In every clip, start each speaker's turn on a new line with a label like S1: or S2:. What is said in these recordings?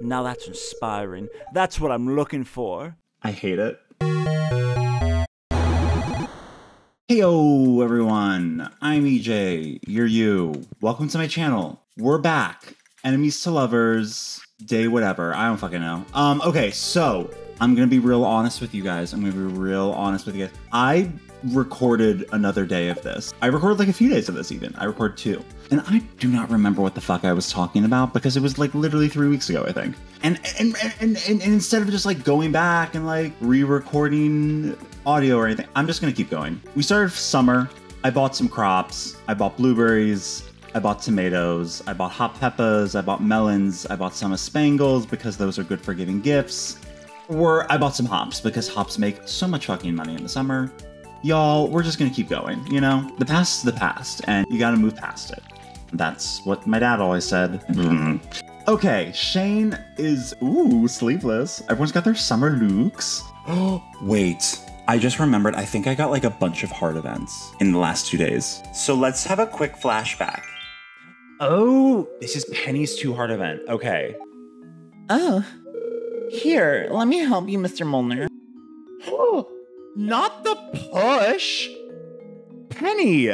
S1: Now that's inspiring. That's what I'm looking for.
S2: I hate it. Heyo, everyone. I'm EJ. You're you. Welcome to my channel. We're back. Enemies to lovers. Day whatever. I don't fucking know. Um. Okay. So I'm gonna be real honest with you guys. I'm gonna be real honest with you guys. I recorded another day of this. I recorded like a few days of this even. I recorded two. And I do not remember what the fuck I was talking about because it was like literally three weeks ago, I think. And and and, and, and instead of just like going back and like re-recording audio or anything, I'm just gonna keep going. We started summer. I bought some crops. I bought blueberries. I bought tomatoes. I bought hot peppers. I bought melons. I bought summer spangles because those are good for giving gifts. Or I bought some hops because hops make so much fucking money in the summer y'all, we're just gonna keep going, you know? The past is the past, and you gotta move past it. That's what my dad always said. Mm-hmm. okay, Shane is, ooh, sleeveless. Everyone's got their summer looks. Oh, wait. I just remembered, I think I got like a bunch of heart events in the last two days. So let's have a quick flashback. Oh, this is Penny's two heart event. Okay.
S3: Oh. Here, let me help you, Mr.
S2: Mullner. Not the push! Penny!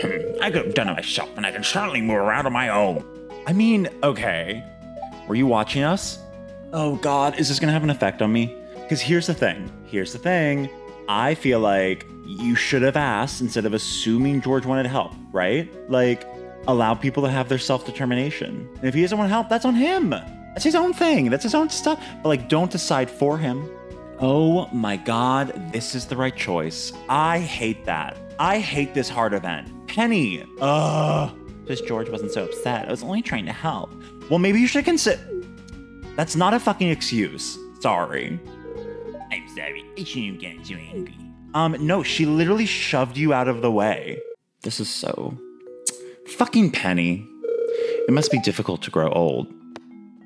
S3: Hmm, I could have done it myself, and I can certainly move around on my own.
S2: I mean, okay. Were you watching us? Oh god, is this gonna have an effect on me? Because here's the thing. Here's the thing. I feel like you should have asked instead of assuming George wanted help, right? Like, allow people to have their self determination. And if he doesn't want help, that's on him. That's his own thing. That's his own stuff. But, like, don't decide for him. Oh my god, this is the right choice. I hate that. I hate this heart event. Penny! Ugh.
S3: Just George wasn't so upset. I was only trying to help.
S2: Well, maybe you should consider. That's not a fucking excuse. Sorry.
S3: I'm sorry. I shouldn't get too angry.
S2: Um, no, she literally shoved you out of the way. This is so. Fucking Penny. It must be difficult to grow old.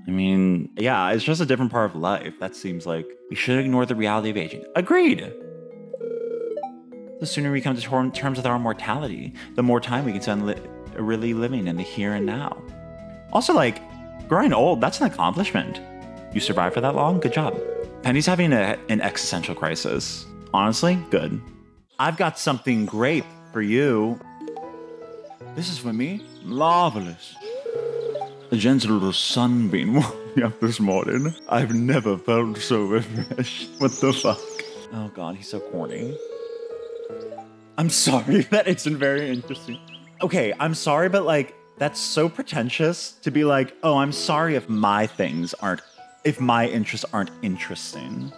S2: I mean, yeah, it's just a different part of life. That seems like we should ignore the reality of aging. Agreed. The sooner we come to terms with our mortality, the more time we can spend li- really living in the here and now. Also, like, growing old, that's an accomplishment. You survived for that long? Good job. Penny's having a, an existential crisis. Honestly, good. I've got something great for you. This is for me? Marvelous. A gentle little sunbeam woke me up this morning. I've never felt so refreshed. What the fuck? Oh god, he's so corny. I'm sorry. That isn't very interesting. Okay, I'm sorry, but like, that's so pretentious to be like, oh, I'm sorry if my things aren't, if my interests aren't interesting.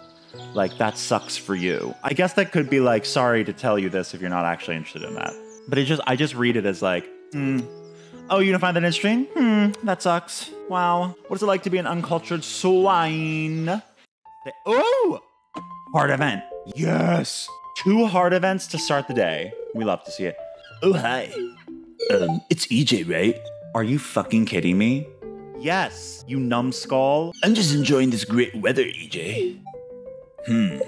S2: Like, that sucks for you. I guess that could be like, sorry to tell you this if you're not actually interested in that. But it just, I just read it as like, hmm, Oh, you don't find that interesting? Hmm, that sucks. Wow. What is it like to be an uncultured swine? Oh! Heart event. Yes! Two heart events to start the day. We love to see it.
S3: Oh, hi. Um, it's EJ, right?
S2: Are you fucking kidding me? Yes, you numbskull.
S3: I'm just enjoying this great weather, EJ. Hmm.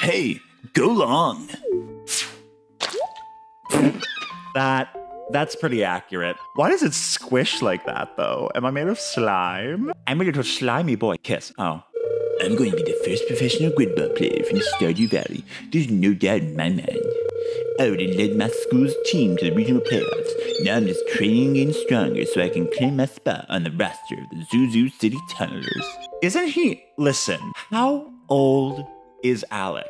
S3: Hey, go long.
S2: that that's pretty accurate. Why does it squish like that, though? Am I made of slime? I'm a little slimy boy. Kiss. Oh.
S3: I'm going to be the first professional gridball player from Stardew Valley. There's no doubt in my mind. I already led my school's team to the regional playoffs. Now I'm just training and getting stronger so I can claim my spot on the roster of the Zuzu City Tunnelers.
S2: Isn't he? Listen, how old is Alex?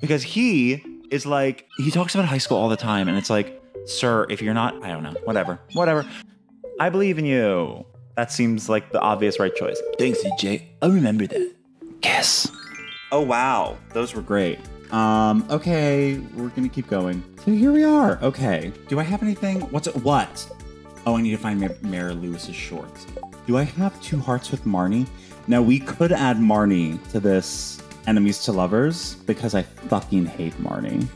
S2: Because he is like, he talks about high school all the time, and it's like, Sir, if you're not, I don't know, whatever, whatever. I believe in you. That seems like the obvious right choice.
S3: Thanks, EJ. I'll remember that.
S2: Yes. Oh, wow. Those were great. Um, okay, we're gonna keep going. So here we are. Okay. Do I have anything? What's it? What? Oh, I need to find Mar- Mayor Lewis's shorts. Do I have two hearts with Marnie? Now, we could add Marnie to this enemies to lovers because I fucking hate Marnie.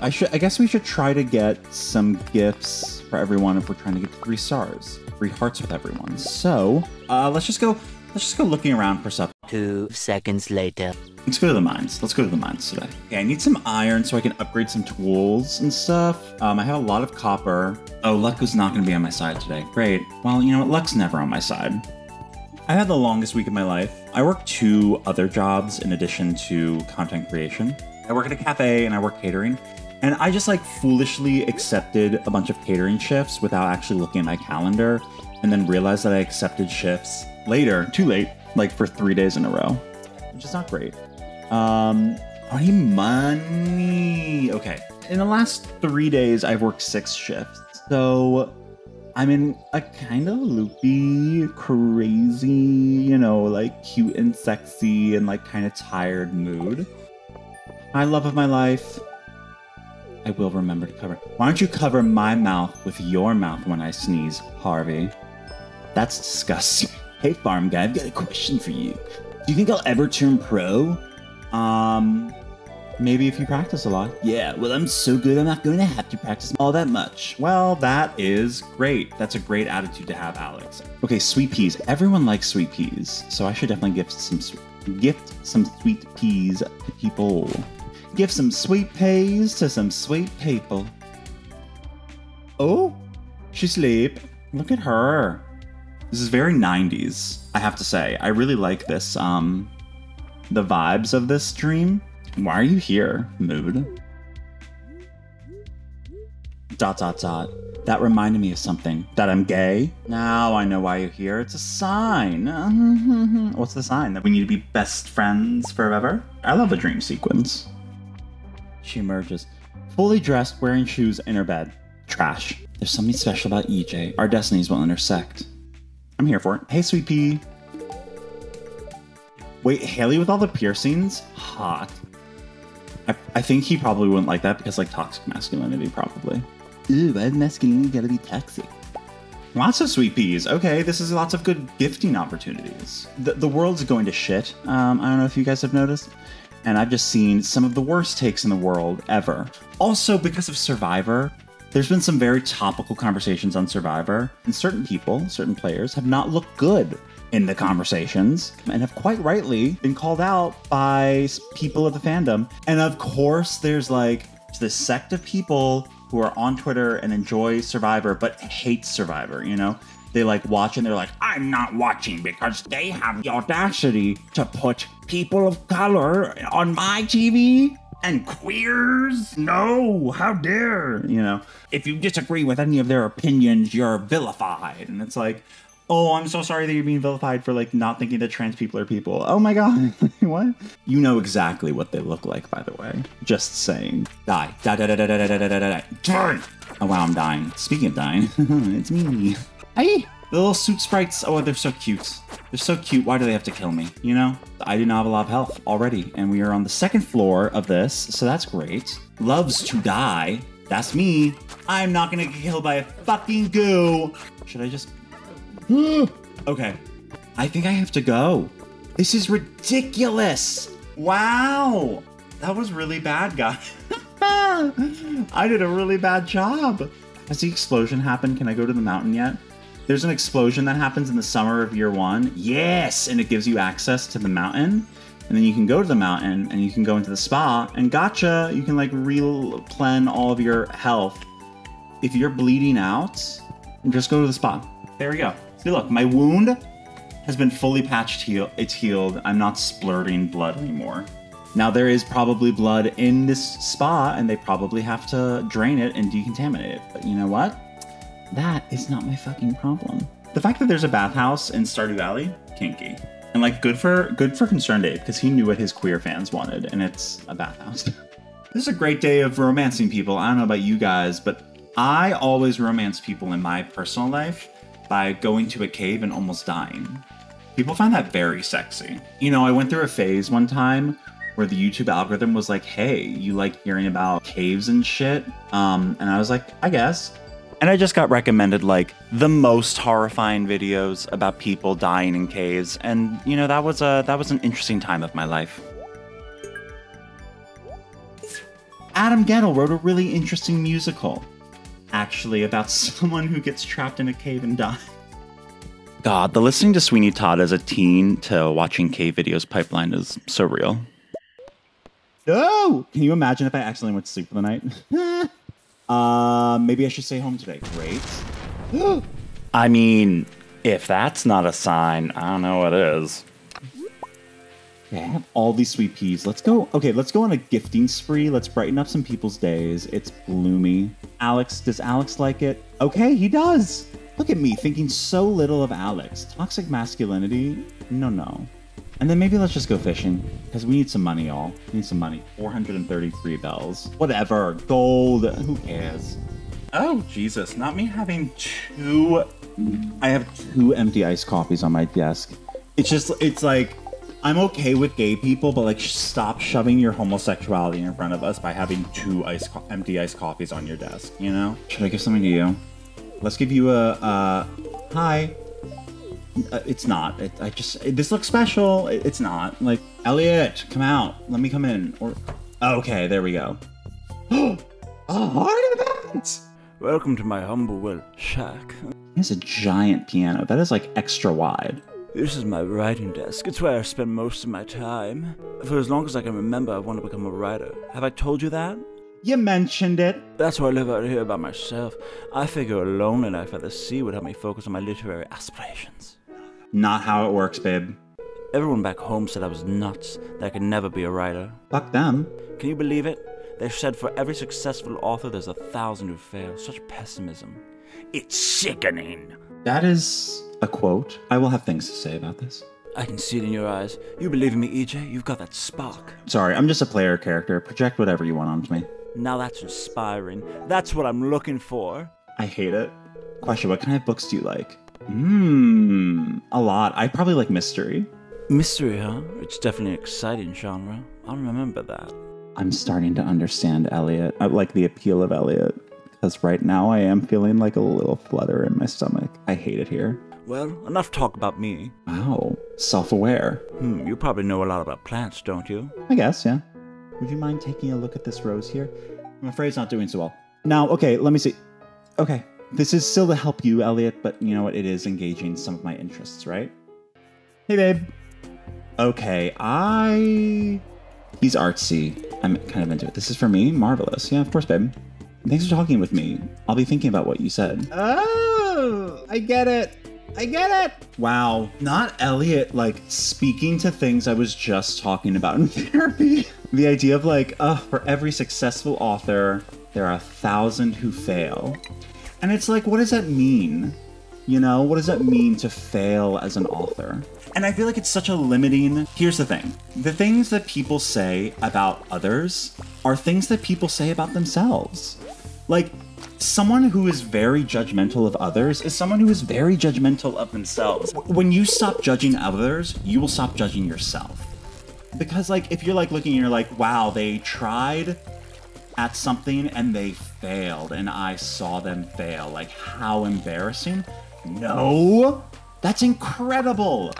S2: I should. I guess we should try to get some gifts for everyone if we're trying to get to three stars, three hearts with everyone. So uh, let's just go. Let's just go looking around for stuff.
S4: Two seconds later.
S2: Let's go to the mines. Let's go to the mines today. Okay, I need some iron so I can upgrade some tools and stuff. Um, I have a lot of copper. Oh, luck is not going to be on my side today. Great. Well, you know what? Luck's never on my side. I had the longest week of my life. I work two other jobs in addition to content creation. I work at a cafe and I work catering. And I just like foolishly accepted a bunch of catering shifts without actually looking at my calendar and then realized that I accepted shifts later, too late, like for three days in a row, which is not great. Um, money. Okay. In the last three days, I've worked six shifts. So I'm in a kind of loopy, crazy, you know, like cute and sexy and like kind of tired mood. My love of my life. I will remember to cover. Why don't you cover my mouth with your mouth when I sneeze, Harvey? That's disgusting. Hey, farm guy, I've got a question for you. Do you think I'll ever turn pro? Um, maybe if you practice a lot.
S5: Yeah, well, I'm so good, I'm not going to have to practice all that much.
S2: Well, that is great. That's a great attitude to have, Alex. Okay, sweet peas. Everyone likes sweet peas, so I should definitely gift some gift some sweet peas to people. Give some sweet peas to some sweet people. Oh, she sleep. Look at her. This is very 90s, I have to say. I really like this um the vibes of this dream. Why are you here, mood? Dot dot dot. That reminded me of something. That I'm gay? Now I know why you're here. It's a sign. What's the sign? That we need to be best friends forever? I love a dream sequence. She emerges, fully dressed, wearing shoes in her bed. Trash. There's something special about EJ. Our destinies will intersect. I'm here for it. Hey, sweet pea. Wait, Haley with all the piercings? Hot. I, I think he probably wouldn't like that because, like, toxic masculinity, probably.
S5: Ooh, why masculinity gotta be toxic?
S2: Lots of sweet peas. Okay, this is lots of good gifting opportunities. The, the world's going to shit. Um, I don't know if you guys have noticed. And I've just seen some of the worst takes in the world ever. Also, because of Survivor, there's been some very topical conversations on Survivor, and certain people, certain players, have not looked good in the conversations and have quite rightly been called out by people of the fandom. And of course, there's like this sect of people who are on Twitter and enjoy Survivor but hate Survivor, you know? They like watch and they're like, I'm not watching because they have the audacity to put people of color on my TV and queers. No, how dare, you know? If you disagree with any of their opinions, you're vilified. And it's like, Oh, I'm so sorry that you're being vilified for like not thinking that trans people are people. Oh my god. what? You know exactly what they look like, by the way. Just saying. Die. Die, die, die, die, die, die, die, die, die. Die. Oh wow, I'm dying. Speaking of dying, it's me. Hey! The little suit sprites, oh, they're so cute. They're so cute. Why do they have to kill me? You know? I do not have a lot of health already, and we are on the second floor of this, so that's great. Loves to die. That's me. I'm not gonna get killed by a fucking goo. Should I just okay. I think I have to go. This is ridiculous. Wow. That was really bad, guys. I did a really bad job. Has the explosion happened? Can I go to the mountain yet? There's an explosion that happens in the summer of year one. Yes! And it gives you access to the mountain. And then you can go to the mountain and you can go into the spa. And gotcha, you can like replen all of your health. If you're bleeding out, just go to the spa. There we go. See, look, my wound has been fully patched heal. It's healed. I'm not splurting blood anymore. Now there is probably blood in this spa, and they probably have to drain it and decontaminate it. But you know what? That is not my fucking problem. The fact that there's a bathhouse in Stardew Valley, kinky, and like good for good for Concerned Dave because he knew what his queer fans wanted, and it's a bathhouse. this is a great day of romancing people. I don't know about you guys, but I always romance people in my personal life by going to a cave and almost dying. People find that very sexy. You know, I went through a phase one time where the YouTube algorithm was like, "Hey, you like hearing about caves and shit?" Um, and I was like, "I guess." And I just got recommended like the most horrifying videos about people dying in caves, and you know that was a that was an interesting time of my life. Adam Guettel wrote a really interesting musical, actually about someone who gets trapped in a cave and dies. God, the listening to Sweeney Todd as a teen to watching cave videos pipeline is so real. No! Can you imagine if I accidentally went to sleep for the night? uh, maybe I should stay home today. Great. I mean,
S6: If that's not a sign, I don't know what is.
S2: Okay, I have all these sweet peas. Let's go. Okay, let's go on a gifting spree. Let's brighten up some people's days. It's bloomy. Alex, does Alex like it? Okay, he does. Look at me thinking so little of Alex. Toxic masculinity? No, no. And then maybe let's just go fishing because we need some money, y'all. We need some money. 433 bells. Whatever. Gold. Who cares? Oh, Jesus. Not me having two. I have two empty iced coffees on my desk. It's just, it's like, I'm okay with gay people, but like, stop shoving your homosexuality in front of us by having two ice co- empty iced coffees on your desk, you know? Should I give something to you? Let's give you a, uh, hi. Uh, it's not. It, I just it- this looks special. It- it's not. Like Elliot, come out. Let me come in. Or okay, there we go. a event.
S1: Welcome to my humble well shack.
S2: It's a giant piano. That is like extra wide.
S1: This is my writing desk. It's where I spend most of my time. For as long as I can remember, I want to become a writer. Have I told you that?
S2: You mentioned it.
S1: That's why I live out here by myself. I figure a lonely life at the sea would help me focus on my literary aspirations.
S2: Not how it works, babe.
S1: Everyone back home said I was nuts, that I could never be a writer.
S2: Fuck them.
S1: Can you believe it? They've said for every successful author, there's a thousand who fail. Such pessimism. It's sickening.
S2: That is a quote. I will have things to say about this.
S1: I can see it in your eyes. You believe in me, EJ? You've got that spark.
S2: Sorry, I'm just a player character. Project whatever you want onto me.
S1: Now that's inspiring. That's what I'm looking for.
S2: I hate it. Question: What kind of books do you like? Mmm, a lot. I probably like mystery.
S1: Mystery, huh? It's definitely an exciting genre. I'll remember that.
S2: I'm starting to understand Elliot. I like the appeal of Elliot because right now I am feeling like a little flutter in my stomach. I hate it here.
S1: Well, enough talk about me.
S2: Wow, self-aware.
S1: Hmm, you probably know a lot about plants, don't you?
S2: I guess, yeah. Would you mind taking a look at this rose here? I'm afraid it's not doing so well. Now, okay, let me see. Okay, this is still to help you, Elliot, but you know what? It is engaging some of my interests, right? Hey, babe. Okay, I. He's artsy. I'm kind of into it. This is for me? Marvelous. Yeah, of course, babe. Thanks for talking with me. I'll be thinking about what you said. Oh, I get it. I get it. Wow. Not Elliot, like, speaking to things I was just talking about in therapy. the idea of, like, uh, for every successful author, there are a thousand who fail. And it's like, what does that mean? You know, what does that mean to fail as an author? And I feel like it's such a limiting. Here's the thing the things that people say about others are things that people say about themselves. Like, someone who is very judgmental of others is someone who is very judgmental of themselves. When you stop judging others, you will stop judging yourself. Because, like, if you're like looking and you're like, wow, they tried at something and they failed and I saw them fail. Like, how embarrassing. No, that's incredible.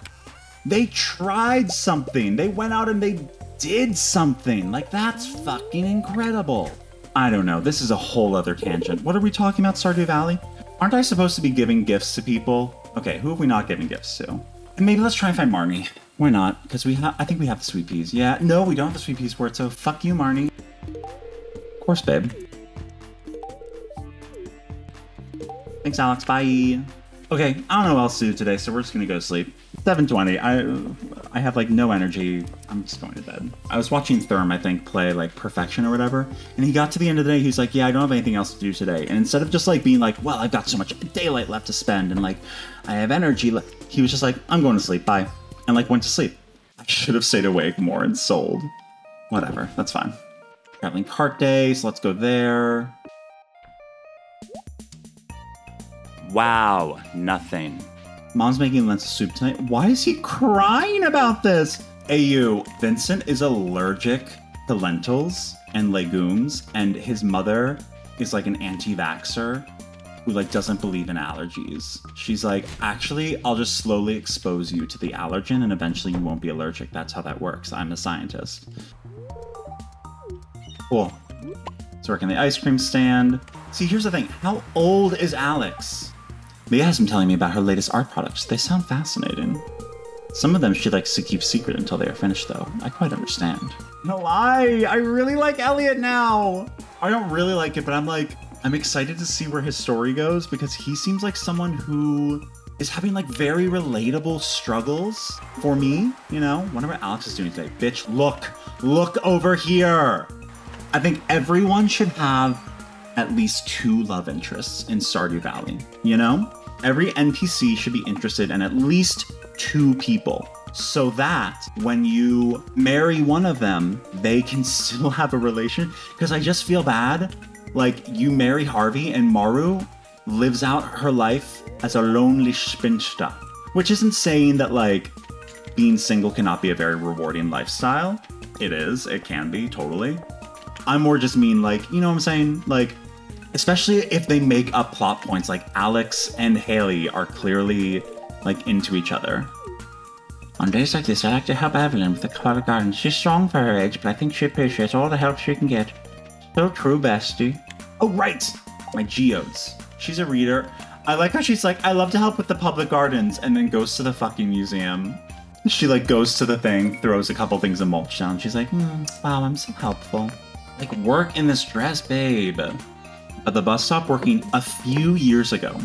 S2: They tried something. They went out and they did something. Like, that's fucking incredible. I don't know. This is a whole other tangent. What are we talking about, Stardew Valley? Aren't I supposed to be giving gifts to people? Okay, who have we not given gifts to? And maybe let's try and find Marnie. Why not? Because we have. I think we have the sweet peas. Yeah, no, we don't have the sweet peas for it. So fuck you, Marnie. Of course, babe. Thanks, Alex. Bye. Okay, I don't know what else to do today, so we're just gonna go to sleep. 7:20. I I have like no energy. I'm just going to bed. I was watching Therm, I think, play like Perfection or whatever, and he got to the end of the day. He's like, "Yeah, I don't have anything else to do today." And instead of just like being like, "Well, I've got so much daylight left to spend," and like, "I have energy," he was just like, "I'm going to sleep. Bye," and like went to sleep. I should have stayed awake more and sold. Whatever, that's fine. Traveling cart day, so let's go there.
S6: Wow, nothing.
S2: Mom's making lentil soup tonight. Why is he crying about this? AU, Vincent is allergic to lentils and legumes, and his mother is like an anti vaxxer who like doesn't believe in allergies. She's like, actually, I'll just slowly expose you to the allergen and eventually you won't be allergic. That's how that works. I'm a scientist. Cool. Let's work in the ice cream stand. See, here's the thing. How old is Alex? Mia has been telling me about her latest art products. They sound fascinating. Some of them she likes to keep secret until they are finished, though. I quite understand. No lie, I really like Elliot now. I don't really like it, but I'm like, I'm excited to see where his story goes because he seems like someone who is having like very relatable struggles for me. You know, wonder what Alex is doing today. Bitch, look, look over here. I think everyone should have at least two love interests in Stardew Valley. You know, every NPC should be interested in at least two people. So that when you marry one of them, they can still have a relation. Because I just feel bad. Like, you marry Harvey and Maru lives out her life as a lonely spinster. Which isn't saying that, like, being single cannot be a very rewarding lifestyle. It is, it can be, totally. I am more just mean, like, you know what I'm saying? Like, especially if they make up plot points like Alex and Haley are clearly, like, into each other. On days like this, I like to help Evelyn with the color garden. She's strong for her age, but I think she appreciates all the help she can get. So true, bestie. Oh, right! My geodes. She's a reader. I like how she's like, I love to help with the public gardens, and then goes to the fucking museum. She like goes to the thing, throws a couple things of mulch down. She's like, hmm, wow, I'm so helpful. Like, work in this dress, babe. At the bus stop working a few years ago,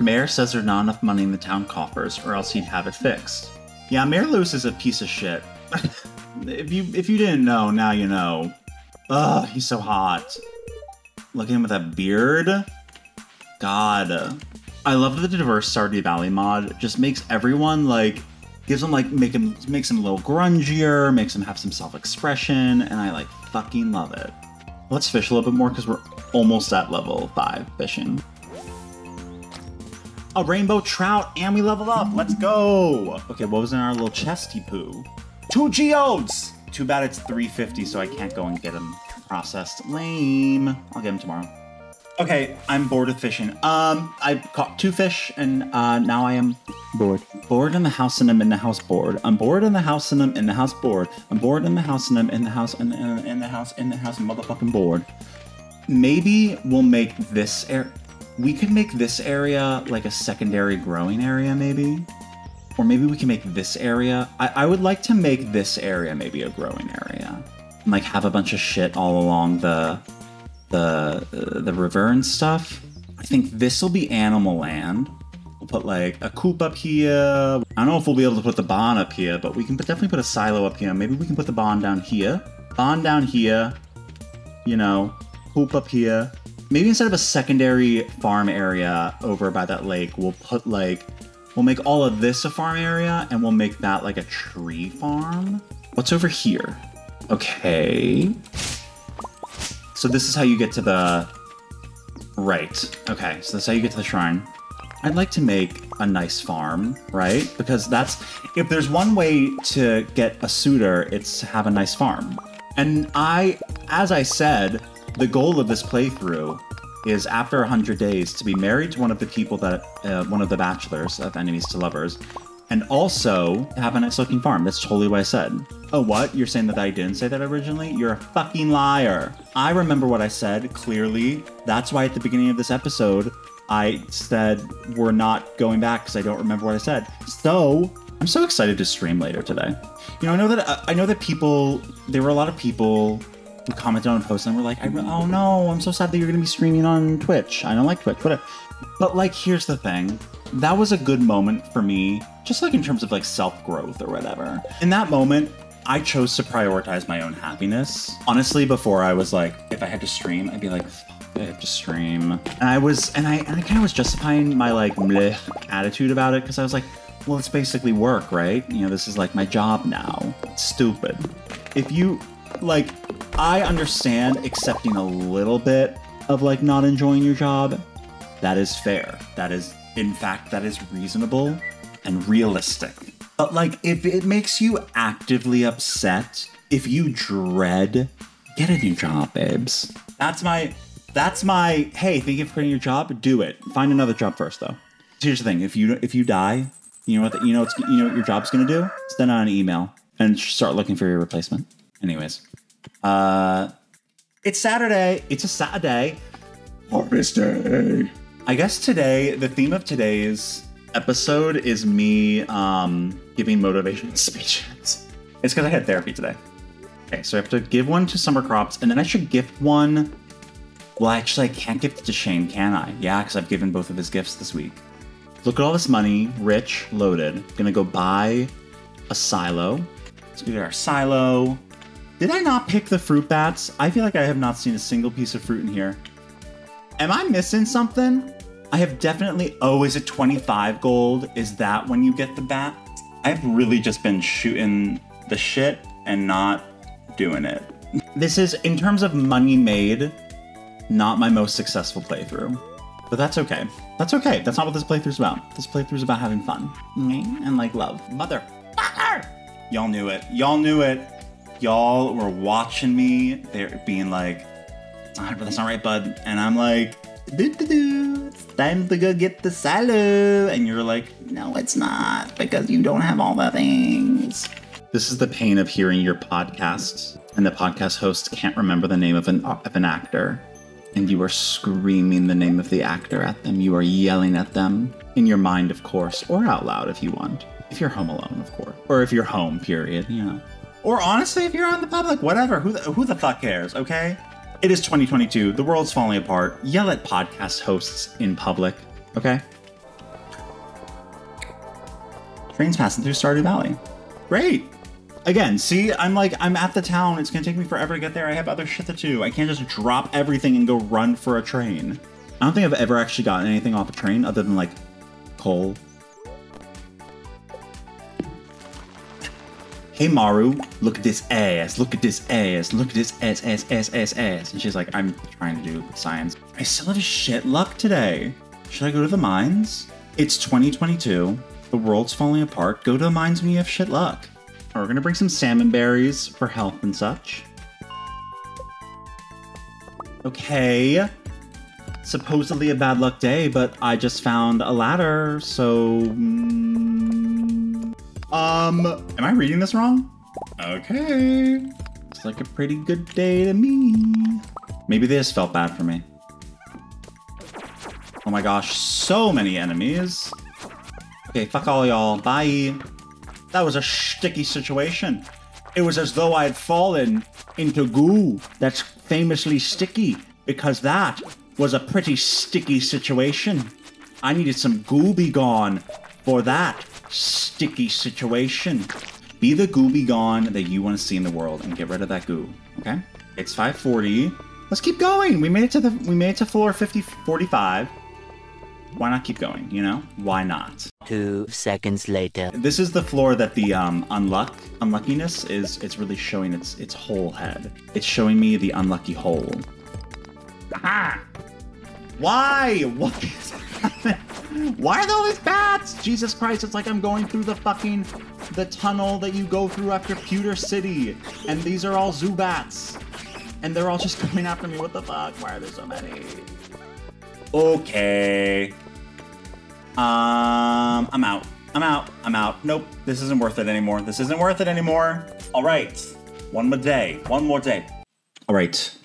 S2: Mayor says there's not enough money in the town coffers, or else he'd have it fixed. Yeah, Mayor Lewis is a piece of shit. if you if you didn't know, now you know. Ugh, he's so hot. Look at him with that beard. God. I love the diverse Stardew Valley mod just makes everyone like gives them like make him makes him a little grungier, makes them have some self-expression, and I like fucking love it. Let's fish a little bit more because we're almost at level five fishing. A rainbow trout, and we level up. Let's go. Okay, what was in our little chesty poo? Two geodes. Too bad it's 350, so I can't go and get them processed. Lame. I'll get them tomorrow. Okay, I'm bored with fishing. Um, I caught two fish, and uh, now I am bored. Bored in the house, and I'm in the house bored. I'm bored in the house, and I'm in the house bored. I'm bored in the house, and I'm in the house, and in, in the house, in the house, motherfucking bored. Maybe we'll make this air. We could make this area like a secondary growing area, maybe. Or maybe we can make this area. I, I would like to make this area maybe a growing area. Like have a bunch of shit all along the the uh, the river and stuff. I think this will be Animal Land. We'll put like a coop up here. I don't know if we'll be able to put the barn up here, but we can definitely put a silo up here. Maybe we can put the barn down here. Barn down here. You know, coop up here. Maybe instead of a secondary farm area over by that lake, we'll put like we'll make all of this a farm area and we'll make that like a tree farm. What's over here? Okay. So this is how you get to the... Right. Okay, so that's how you get to the shrine. I'd like to make a nice farm, right? Because that's... If there's one way to get a suitor, it's to have a nice farm. And I, as I said, the goal of this playthrough is after 100 days to be married to one of the people that, uh, one of the bachelors of Enemies to Lovers, and also have a nice looking farm. That's totally what I said. Oh, what? You're saying that I didn't say that originally? You're a fucking liar. I remember what I said clearly. That's why at the beginning of this episode, I said we're not going back because I don't remember what I said. So I'm so excited to stream later today. You know, I know that uh, I know that people. There were a lot of people commented on posts and were like, "Oh no, I'm so sad that you're going to be streaming on Twitch. I don't like Twitch, whatever." But like, here's the thing. That was a good moment for me, just like in terms of like self growth or whatever. In that moment, I chose to prioritize my own happiness. Honestly, before I was like, if I had to stream, I'd be like, I have to stream. And I was, and I, and I kind of was justifying my like bleh attitude about it because I was like, well, it's basically work, right? You know, this is like my job now. It's stupid. If you, like, I understand accepting a little bit of like not enjoying your job. That is fair. That is, in fact, that is reasonable and realistic. But like, if it makes you actively upset, if you dread, get a new job, babes. That's my, that's my. Hey, thinking of quitting your job? Do it. Find another job first, though. Here's the thing: if you if you die, you know what you know what's, you know what your job's gonna do? Send out an email and start looking for your replacement. Anyways, uh, it's Saturday. It's a Saturday. Harvest Day. I guess today the theme of today's episode is me um, giving motivation speeches. It's because I had therapy today. Okay, so I have to give one to Summer Crops, and then I should gift one. Well, actually, I can't gift it to Shane, can I? Yeah, because I've given both of his gifts this week. Look at all this money, rich, loaded. Gonna go buy a silo. Let's get our silo. Did I not pick the fruit bats? I feel like I have not seen a single piece of fruit in here. Am I missing something? I have definitely. Oh, is it 25 gold? Is that when you get the bat? I've really just been shooting the shit and not doing it. This is, in terms of money made, not my most successful playthrough. But that's okay. That's okay. That's not what this playthrough's about. This playthrough's about having fun. Mhm. And like love. Motherfucker! Y'all knew it. Y'all knew it. Y'all were watching me. They're being like, "Ah, but that's not right, bud. And I'm like, doo doo doo. It's time to go get the silo. And you're like, no, it's not because you don't have all the things. This is the pain of hearing your podcast, and the podcast host can't remember the name of an of an actor, and you are screaming the name of the actor at them. You are yelling at them in your mind, of course, or out loud if you want. If you're home alone, of course, or if you're home, period. Know. Or honestly, if you're in the public, whatever. Who the, who the fuck cares? Okay. It is 2022. The world's falling apart. Yell at podcast hosts in public. Okay. Trains passing through Stardew Valley. Great. Again, see, I'm like, I'm at the town. It's gonna take me forever to get there. I have other shit to do. I can't just drop everything and go run for a train. I don't think I've ever actually gotten anything off a train other than like coal. Hey Maru, look at this ass, look at this ass, look at this ass, ass, ass, ass, ass. And she's like, I'm trying to do science. I still have a shit luck today. Should I go to the mines? It's 2022. The world's falling apart. Go to the mines when you have shit luck. We're gonna bring some salmon berries for health and such. Okay. Supposedly a bad luck day, but I just found a ladder, so. mm, Um, am I reading this wrong? Okay. It's like a pretty good day to me. Maybe they just felt bad for me. Oh my gosh, so many enemies. Okay, fuck all y'all. Bye. That was a sticky situation. It was as though I had fallen into goo that's famously sticky, because that was a pretty sticky situation. I needed some goo be gone for that sticky situation. Be the goo be gone that you want to see in the world and get rid of that goo, okay? It's 540. Let's keep going. We made it to the we made it to floor 50 45. Why not keep going, you know? Why not?
S4: Two seconds later.
S2: This is the floor that the um, unluck unluckiness is. It's really showing its its whole head. It's showing me the unlucky hole. Aha! Why? What is happening? Why are there all these bats? Jesus Christ! It's like I'm going through the fucking the tunnel that you go through after Pewter City, and these are all Zubats, and they're all just coming after me. What the fuck? Why are there so many? Okay. Um, I'm out. I'm out. I'm out. Nope. This isn't worth it anymore. This isn't worth it anymore. All right. One more day. One more day. All right.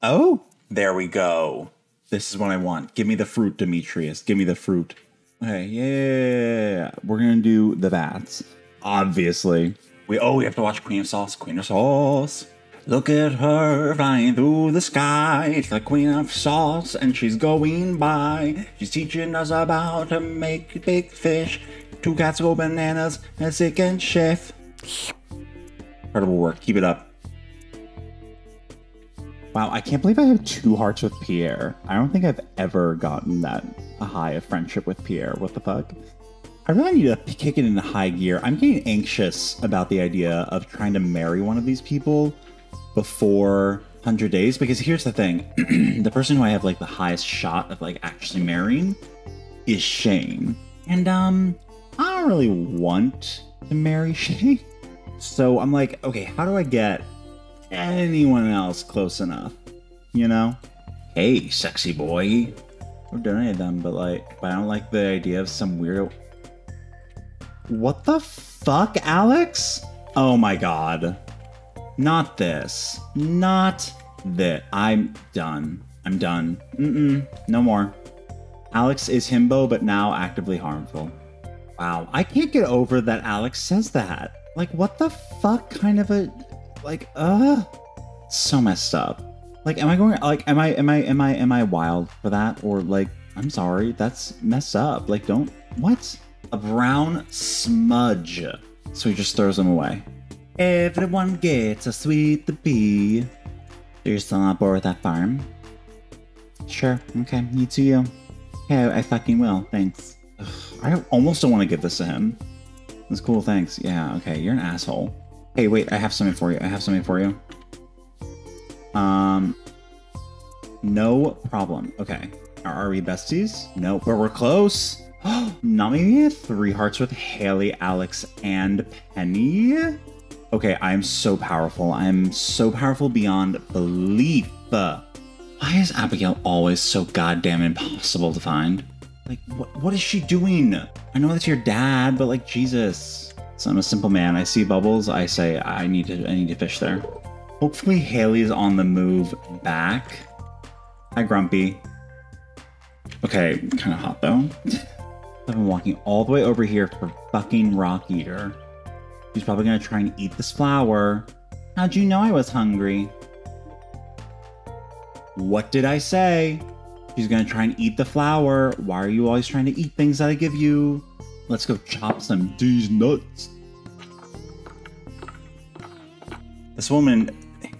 S2: Oh, there we go. This is what I want. Give me the fruit, Demetrius. Give me the fruit. Okay, yeah. We're gonna do the bats. Obviously. We oh, we have to watch Queen of Sauce. Queen of Sauce. Look at her flying through the sky. It's the Queen of Sauce, and she's going by. She's teaching us about to make big fish. Two cats go bananas, and sick and chef. Incredible work. Keep it up. Wow, I can't believe I have two hearts with Pierre. I don't think I've ever gotten that high of friendship with Pierre. What the fuck? I really need to kick it into high gear. I'm getting anxious about the idea of trying to marry one of these people before 100 days because here's the thing the person who I have like the highest shot of like actually marrying is Shane. And um I don't really want to marry Shane. So I'm like, okay, how do I get anyone else close enough? You know? Hey, sexy boy. Any of them, but like, but I don't like the idea of some weirdo. What the fuck, Alex? Oh my god. Not this. Not this. I'm done. I'm done. Mm-mm. No more. Alex is himbo, but now actively harmful. Wow. I can't get over that Alex says that. Like, what the fuck kind of a. Like, uh. So messed up. Like, am I going. Like, am I. Am I. Am I. Am I wild for that? Or, like. I'm sorry. That's messed up. Like, don't. What? A brown smudge. So he just throws them away. Everyone gets a sweet pea. So you're still not bored with that farm? Sure. Okay. You to you. Yeah, I fucking will. Thanks. Ugh, I almost don't want to give this to him. That's cool. Thanks. Yeah. Okay. You're an asshole. Hey, wait. I have something for you. I have something for you. Um. No problem. Okay. Are, we besties? No, but we're close. Nami, three hearts with Haley, Alex, and Penny. Okay, I'm so powerful. I'm so powerful beyond belief. Why is Abigail always so goddamn impossible to find? Like, what, what is she doing? I know that's your dad, but like, Jesus. So I'm a simple man. I see bubbles. I say I need to. I need to fish there. Hopefully, Haley's on the move back. Hi, Grumpy. Okay, kind of hot though. I've been walking all the way over here for fucking Rock Eater. He's probably gonna try and eat this flower. How'd you know I was hungry? What did I say? She's gonna try and eat the flower. Why are you always trying to eat things that I give you? Let's go chop some these nuts. This woman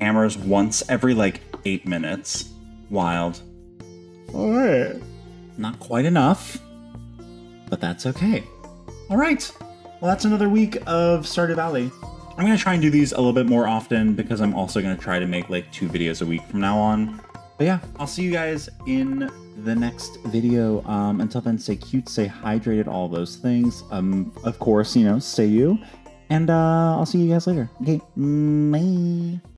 S2: hammers once every like eight minutes. Wild. Alright. Not quite enough, but that's okay. Alright. Well, that's another week of Stardew Valley. I'm gonna try and do these a little bit more often because I'm also gonna try to make like two videos a week from now on. But yeah, I'll see you guys in the next video. Um, until then, stay cute, stay hydrated, all those things. Um, of course, you know, stay you. And uh, I'll see you guys later. Okay, mm, bye.